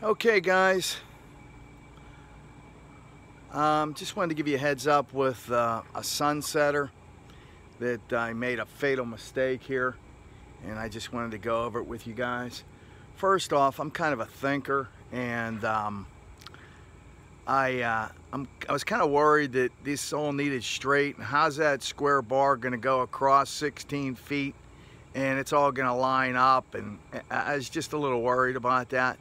Okay guys, um, just wanted to give you a heads up with uh, a sunsetter that I made a fatal mistake here and I just wanted to go over it with you guys. First off, I'm kind of a thinker and um, I, uh, i was kind of worried that this all needed straight and how's that square bar going to go across 16 feet and it's all going to line up and I was just a little worried about that.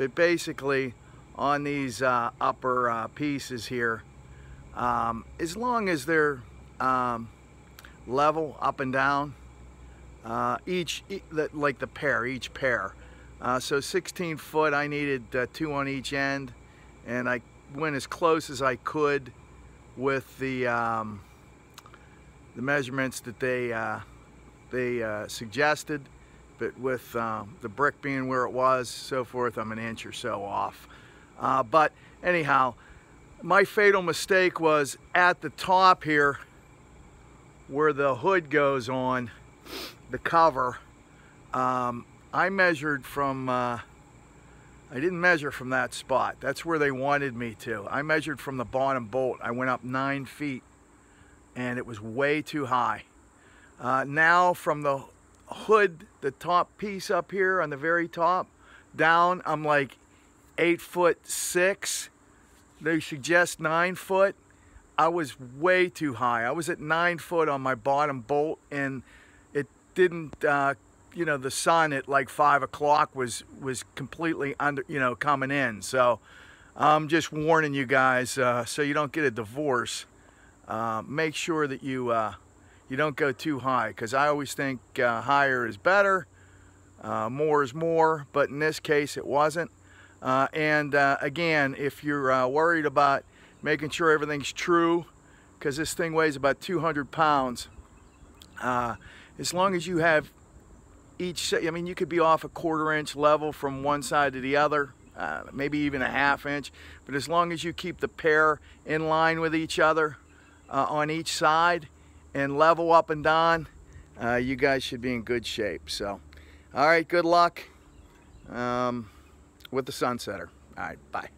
But basically, on these uh, upper uh, pieces here, um, as long as they're um, level up and down, uh, each, like the pair, each pair. Uh, so 16 foot, I needed uh, two on each end, and I went as close as I could with the um, the measurements that they uh, they suggested but with um, the brick being where it was, so forth, I'm an inch or so off. Uh, but anyhow, my fatal mistake was at the top here where the hood goes on, the cover, um, I measured from, uh, I didn't measure from that spot. That's where they wanted me to. I measured from the bottom bolt. I went up nine feet and it was way too high. Uh, now from the hood, the top piece up here on the very top, down, I'm like eight foot six. They suggest nine foot. I was way too high. I was at nine foot on my bottom bolt and it didn't, uh, you know, the sun at like five o'clock was, was completely under, you know, coming in. So I'm just warning you guys uh, so you don't get a divorce. Uh, make sure that you uh, you don't go too high because I always think uh, higher is better, uh, more is more, but in this case it wasn't. Uh, and uh, again, if you're uh, worried about making sure everything's true, because this thing weighs about 200 pounds, uh, as long as you have each, I mean, you could be off a quarter inch level from one side to the other, maybe even a half inch, but as long as you keep the pair in line with each other on each side, and level up and down, uh, you guys should be in good shape. So, all right, good luck um, with the sunsetter. All right, bye.